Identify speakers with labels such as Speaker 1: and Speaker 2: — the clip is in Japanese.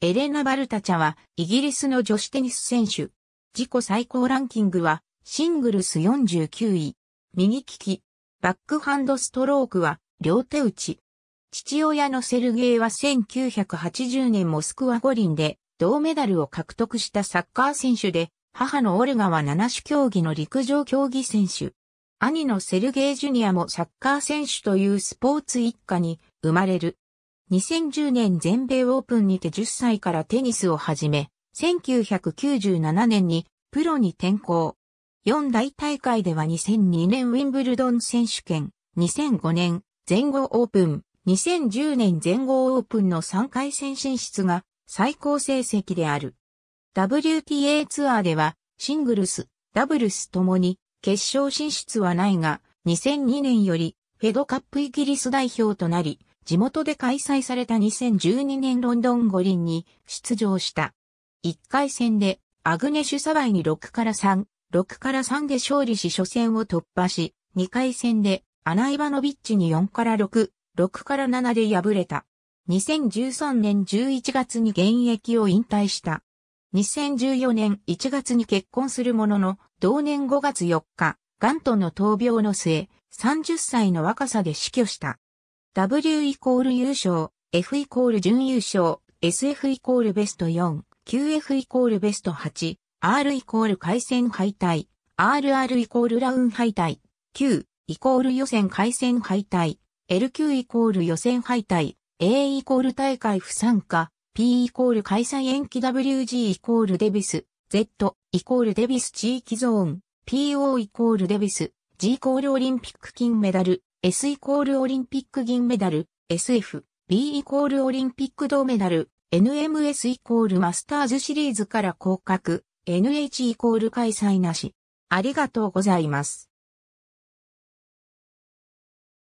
Speaker 1: エレナ・バルタチャはイギリスの女子テニス選手。自己最高ランキングはシングルス49位。右利き。バックハンドストロークは両手打ち。父親のセルゲイは1980年モスクワ五輪で銅メダルを獲得したサッカー選手で、母のオルガは七種競技の陸上競技選手。兄のセルゲイジュニアもサッカー選手というスポーツ一家に生まれる。2010年全米オープンにて10歳からテニスを始め、1997年にプロに転向。四大大会では2002年ウィンブルドン選手権、2005年全豪オープン、2010年全豪オープンの3回戦進出が最高成績である。WTA ツアーではシングルス、ダブルスともに決勝進出はないが、2002年よりフェドカップイギリス代表となり、地元で開催された2012年ロンドン五輪に出場した。1回戦でアグネシュサバイに6から3、6から3で勝利し初戦を突破し、2回戦でアナイバノビッチに4から6、6から7で敗れた。2013年11月に現役を引退した。2014年1月に結婚するものの、同年5月4日、ガントの闘病の末、30歳の若さで死去した。W イコール優勝、F イコール準優勝、SF イコールベスト4、QF イコールベスト8、R イコール回戦敗退、RR イコールラウン敗退、Q イコール予選回戦敗退、LQ イコール予選敗退、A イコール大会不参加、P イコール開催延期 WG イコールデビス、Z イコールデビス地域ゾーン、PO イコールデビス、G イコールオリンピック金メダル、S イコールオリンピック銀メダル、SF、B イコールオリンピック銅メダル、NMS イコールマスターズシリーズから降格、NH イコール開催なし。ありがとうございます。